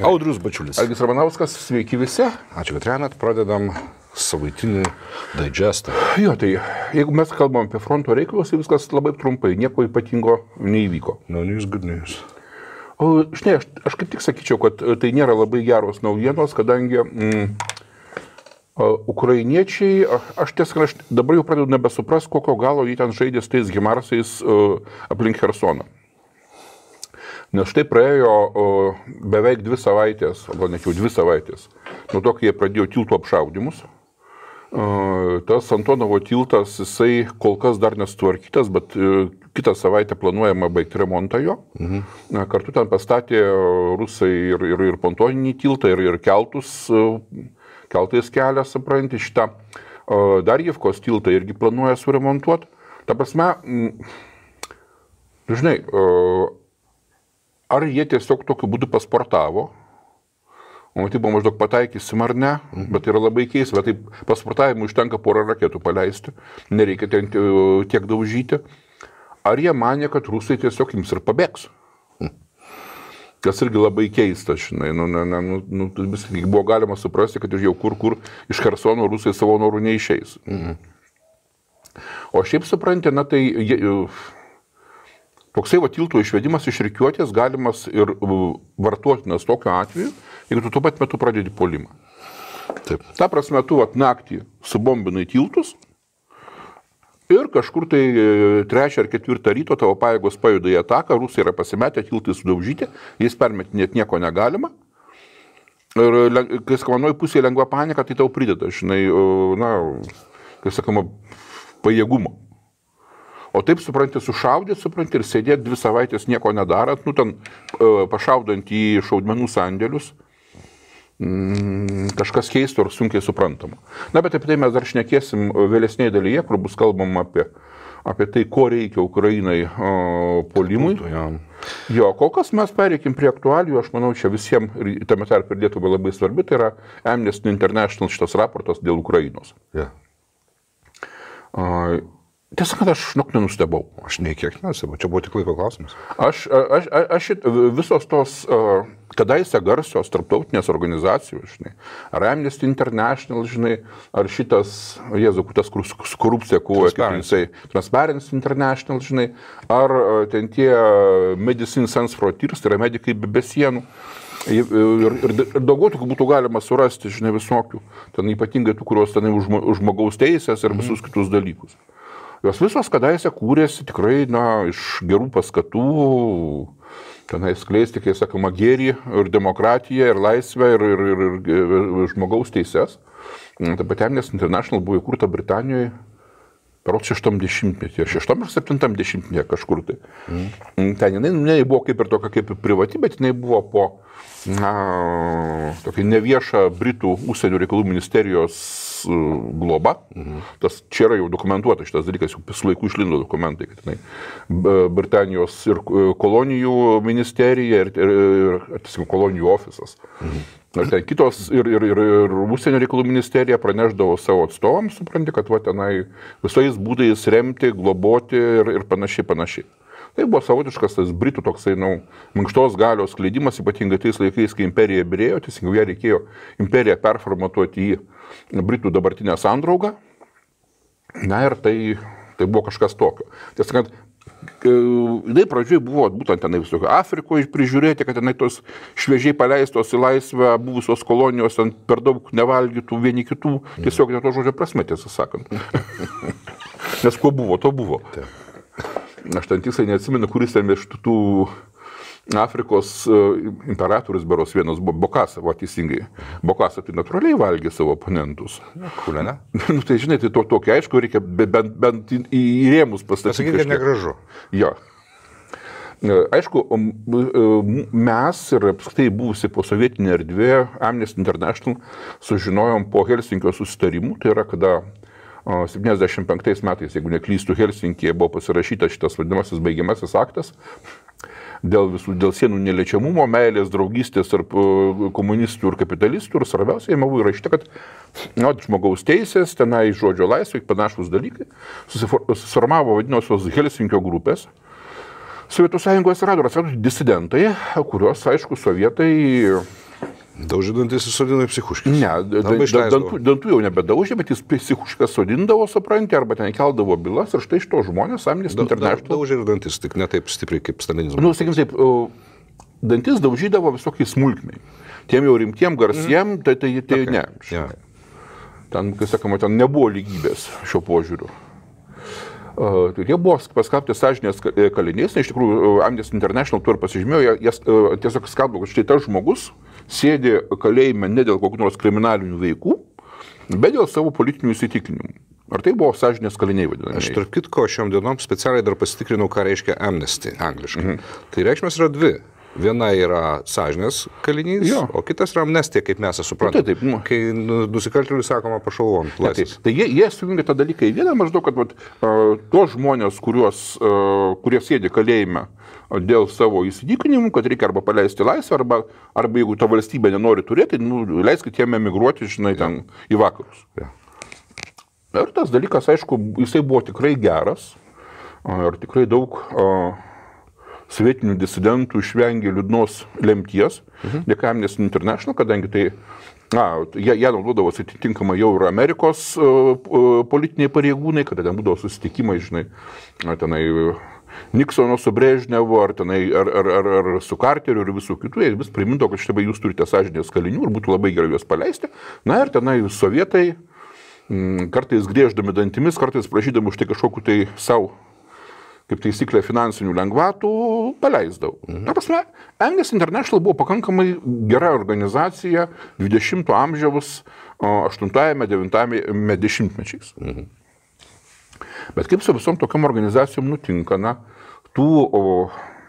Audrius Bačiulis. Algis Ramanauskas, sveiki visi. Ačiū, kad remet, pradedam savaitinį digestą. Jo, tai jeigu mes kalbam apie fronto reikalus, tai viskas labai trumpai, nieko ypatingo neįvyko. No news, good news. O, žinai, aš, aš kaip tik sakyčiau, kad e, tai nėra labai geros naujienos, kadangi mm, ukrainiečiai, aš tiesą aš dabar jau pradedu nebesupras, kokio galo jį ten žaidė su tais Gimarsais a, aplink Hersoną. Nes štai praėjo o, beveik dvi savaitės, o gal net jau dvi savaitės, nuo to, kai jie pradėjo tiltų apšaudimus. Tas Antonovo tiltas, jisai kol kas dar nesutvarkytas, bet e, kitą savaitę planuojama baigti remontą jo. Mhm. Kartu ten pastatė rusai ir, ir, ir pontoninį tiltą, ir, ir keltus, keltais kelią, supranti, šitą. Darjevkos tiltą irgi planuoja suremontuoti. Ta prasme, mm, žinai, ar jie tiesiog tokiu būdu pasportavo, o tai buvo maždaug pataikysim ar ne, mhm. bet yra labai keista, bet taip pasportavimui užtenka porą raketų paleisti, nereikia ten tiek daužyti. Ar jie mane, kad rusai tiesiog jums ir pabėgs? Kas irgi labai keista, žinai, nu, nu, nu, nu, vis buvo galima suprasti, kad jau kur kur iš Hersono rusai savo norų neišeis. Mhm. O šiaip supranti, na tai Toksai va tiltų išvedimas iš reikiuotės galimas ir vartotinas tokiu atveju, jeigu tu tuo pat metu pradedi polimą. Taip. Ta prasme, tu vat naktį subombinai tiltus ir kažkur tai e, trečią ar ketvirtą ryto tavo pajėgos pajuda į ataką, rusai yra pasimetę, tiltai sudaužyti, jais permetinėti nieko negalima. Ir kai skamanoji pusėje lengva panika, tai tau prideda, žinai, na, kaip sakoma, pajėgumo. O taip, supranti, sušaudyti, supranti, ir sėdėti dvi savaitės nieko nedarant, nu ten e, pašaudant į šaudmenų sandėlius, mm, kažkas keisto ir sunkiai suprantama. Na, bet apie tai mes dar šnekėsim vėlesnėje dalyje, kur bus kalbama apie, apie tai, ko reikia Ukrainai o, polimui. Jo, kol kas mes pereikim prie aktualijų, aš manau, čia visiems, tame tarp ir Lietuvai labai svarbi, tai yra Amnesty International šitas raportas dėl Ukrainos. Yeah. Uh, Tiesą sakant, aš nuk nenustebau. Aš nei kiek nenustebau, čia buvo tik laiko klausimas. Aš, aš, aš, aš visos tos uh, kadaise garsios tarptautinės organizacijos, žinai, ar Amnesty International, žinai, ar šitas, Jėzu, tas korupcija kovoja, kaip jisai, Transparency International, žinai, ar ten tie Medicine Sans Frontiers, tai yra medikai be, sienų. Ir, ir, ir daugiau tokių būtų galima surasti, žinai, visokių. Ten ypatingai tų, kurios ten už, žmogaus teisės ir visus kitus dalykus. Jos visos kadaise kūrėsi tikrai, na, iš gerų paskatų, tenai skleisti, kai sakoma, gėrį ir demokratiją, ir laisvę, ir, ir, ir, ir, ir žmogaus teises. Ta pati Amnesty International buvo įkurta Britanijoje Perot 60-metį, ar 6 ar 70-metį kažkur tai. Mm. Ten jinai, jinai buvo kaip ir tokia kaip ir privati, bet jinai buvo po na, tokia nevieša Britų užsienio reikalų ministerijos globa. Mhm. Tas čia yra jau dokumentuota šitas dalykas, jau su laiku išlindo dokumentai, kad jinai Britanijos ir e, kolonijų ministerija ir, ir, ir, ir kolonijų ofisas. Mhm. Ir ten kitos ir, ir, ir, ir užsienio reikalų ministerija praneždavo savo atstovams, supranti, kad va tenai visais būdais remti, globoti ir, ir panašiai, panašiai. Tai buvo savotiškas tas Britų toksai, na, nu, minkštos galios skleidimas, ypatingai tais laikais, kai imperija birėjo, teisingai ją reikėjo imperiją performatuoti į Britų dabartinę sandraugą. Na ir tai, tai buvo kažkas tokio. Tiesą sakant, Jinai pradžioj buvo būtent tenai visokio Afrikoje prižiūrėti, kad tenai tos šviežiai paleistos į laisvę buvusios kolonijos ten per daug nevalgytų vieni kitų, tiesiog ne to žodžio prasme, tiesą sakant. Nes kuo buvo, to buvo. Aš ten tiksliai neatsimenu, kuris ten iš tų Afrikos e, imperatorius beros vienas buvo Bokasa, va teisingai. Bokasa tai natūraliai valgė savo oponentus. Kulė, ne? nu, tai žinai, tai to tokio aišku, reikia bent, bent į rėmus pastatyti. Sakykite, kad negražu. Jo. E, aišku, e, mes ir apskritai buvusi po sovietinė erdvė, Amnesty International, sužinojom po Helsinkio susitarimų, tai yra kada 75 metais, jeigu neklystų, Helsinkėje buvo pasirašytas šitas vadinamasis baigiamasis aktas, dėl visų, dėl sienų neliečiamumo, meilės, draugystės tarp komunistų ir kapitalistų. Ir svarbiausia, jame buvo įrašyta, kad na, žmogaus teisės, tenai žodžio laisvė, panašus dalykai, susiformavo vadinosios Helsinkio grupės, Sovietų sąjungoje atsirado, atsirado disidentai, kuriuos, aišku, sovietai Daužydantis įsodino į psichuškį. Ne, da- da- dantų, dantų jau nebedaužė, bet jis psichušką sodindavo, supranti, arba ten keldavo bylas ir štai iš to žmonės, Amnesty International. Daužė ir dantis, tik ne taip stipriai kaip stalinizmas. Nu, sakykim taip, dantis daužydavo visokiai smulkmiai. Tiem jau rimtiem garsiem, tai tai, tai ne. Ja. Ten, kaip sakoma, ten nebuvo lygybės šio požiūriu. Uh, jie buvo paskelbti sąžinės e, kaliniais, na iš tikrųjų Amnesty International tuo ir pasižymėjo, jie, jie uh, tiesiog skelbė, kad štai tas žmogus sėdi kalėjime ne dėl kokių nors kriminalinių veikų, bet dėl savo politinių įsitikinimų. Ar tai buvo sąžinės kaliniai vadinami? Aš tarp kitko šiom dienom specialiai dar pasitikrinau, ką reiškia amnesty angliškai. Mhm. Tai reikšmės yra dvi. Viena yra sąžinės kalinys, Jo. o kitas yra amnestija, kaip mes suprantame. Nu, taip, taip, nu. Kai nu, nusikaltėliui sakoma pašalvon. Ne, Tai, tai jie, jie sujungia tą dalyką į vieną maždaug, kad vat, uh, tuos žmonės, kuriuos, uh, kurie sėdi kalėjime a, dėl savo įsitikinimų, kad reikia arba paleisti laisvę, arba, arba jeigu ta valstybė nenori turėti, nu, leiskit jiem emigruoti, žinai, ten į vakarus. Ir tas dalykas, aišku, jisai buvo tikrai geras ir tikrai daug a, sovietinių disidentų išvengė liūdnos lemties, mhm. dėka Amnesty International, kadangi tai, na, jie, jie naudodavosi atitinkamai jau ir Amerikos a, politiniai pareigūnai, kada ten būdavo susitikimai, žinai, na, tenai Niksono su Brežnevu, ar, tenai, ar, ar, ar, ar su Karteriu ir visų kitų, jie vis primindavo, kad štai jūs turite sąžinės kalinių ir būtų labai gerai juos paleisti. Na ir tenai sovietai mm, kartais grieždami dantimis, kartais prašydami už tai kažkokiu tai savo, kaip taisyklė, finansinių lengvatų, paleisdavo. Mhm. Na, prasme, Amnesty International buvo pakankamai gera organizacija 20-ojo amžiaus 8-9 dešimtmečiais. Mhm. Bet kaip su visom tokiam organizacijom nutinka, na, tų o,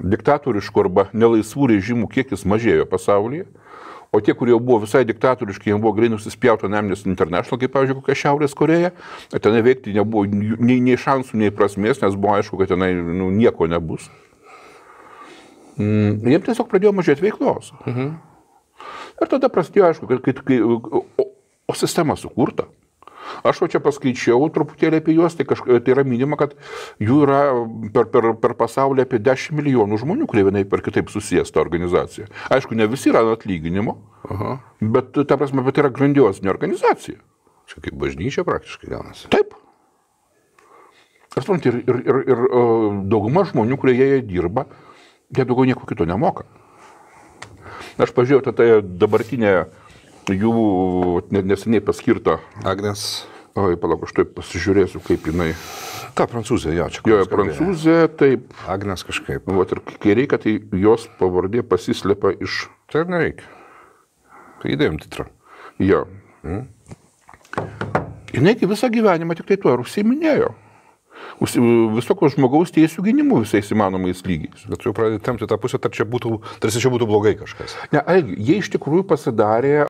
diktatoriškų arba nelaisvų režimų kiekis mažėjo pasaulyje, o tie, kurie buvo visai diktatoriški, jiems buvo greitai nusispjauti ant Amnesty International, kaip, pavyzdžiui, kokia Šiaurės Koreja, ten veikti nebuvo nei, nei šansų, nei prasmės, nes buvo aišku, kad tenai nu, nieko nebus. Mm, jiems tiesiog pradėjo mažėti veiklos. Mhm. Ir tada prasidėjo, aišku, kad, kad, kai, o, o sistema sukurta. Aš va čia paskaičiau truputėlį apie juos, tai, kažka, tai yra minima, kad jų yra per, per, per pasaulį apie 10 milijonų žmonių, kurie vienai per kitaip susijęs tą organizaciją. Aišku, ne visi yra atlyginimo, Aha. bet ta prasme, bet yra grandiozinė organizacija. Čia kaip bažnyčia praktiškai gaunasi. Taip. Aš suprantu, ir, ir, ir, ir dauguma žmonių, kurie joje dirba, jie daugiau nieko kito nemoka. Aš pažiūrėjau, tai dabartinė jų ne- neseniai paskirta, Agnes. oi, palauk, aš taip pasižiūrėsiu, kaip jinai. Ta prancūzė, jo, čia. Jo, kur skambėjo. prancūzė, taip, Agnes kažkaip. vat, ir kai reikia, tai jos pavardė pasislepia iš Tai nereikia. Tai įdėjom titrą. jo. Jinai kaip visą gyvenimą tik tai tuo ir užsiminėjo. Užsi- Visokios žmogaus teisų gynimu visais įmanomais lygiais. Bet jau pradedi tempti tą pusę, tarsi čia būtų, tarsi čia būtų blogai kažkas. Ne, jie iš tikrųjų pasidarė